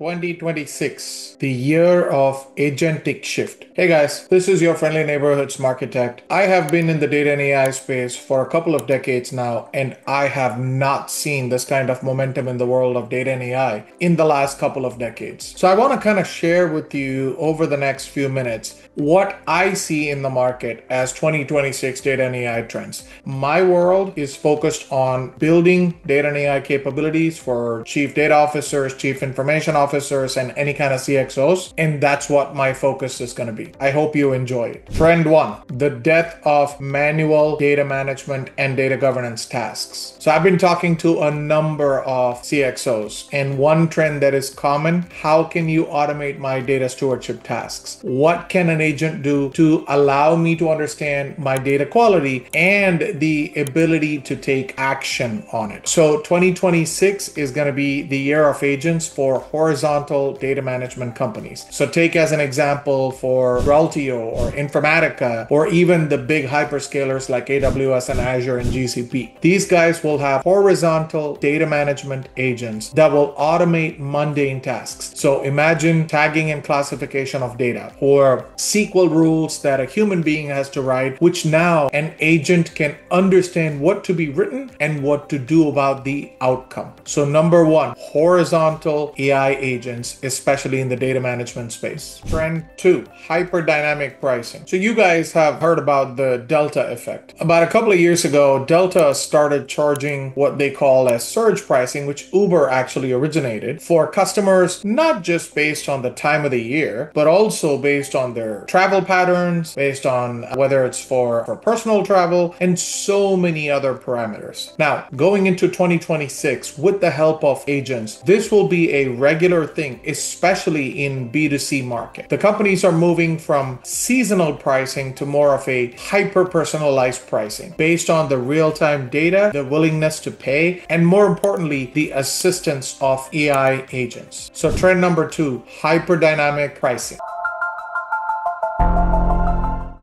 2026, the year of agentic shift. Hey guys, this is your friendly neighborhood architect. I have been in the data and AI space for a couple of decades now, and I have not seen this kind of momentum in the world of data and AI in the last couple of decades. So I want to kind of share with you over the next few minutes what I see in the market as 2026 data and AI trends. My world is focused on building data and AI capabilities for chief data officers, chief information officers officers and any kind of CXOs. And that's what my focus is going to be. I hope you enjoy it. Trend one the death of manual data management and data governance tasks. So I've been talking to a number of CXOs, and one trend that is common how can you automate my data stewardship tasks? What can an agent do to allow me to understand my data quality and the ability to take action on it? So 2026 is going to be the year of agents for horizontal horizontal data management companies. So take as an example for Reltio or Informatica or even the big hyperscalers like AWS and Azure and GCP. These guys will have horizontal data management agents that will automate mundane tasks. So imagine tagging and classification of data or SQL rules that a human being has to write, which now an agent can understand what to be written and what to do about the outcome. So number one, horizontal AI agents, especially in the data management space. Trend two, hyperdynamic pricing. So you guys have heard about the Delta effect. About a couple of years ago, Delta started charging what they call as surge pricing, which Uber actually originated for customers, not just based on the time of the year, but also based on their travel patterns, based on whether it's for, for personal travel, and so many other parameters. Now, going into 2026, with the help of agents, this will be a regular thing, especially in B2C market. The companies are moving from seasonal pricing to more of a hyper personalized pricing based on the real time data, the willingness to pay, and more importantly, the assistance of AI agents. So, trend number two hyper dynamic pricing.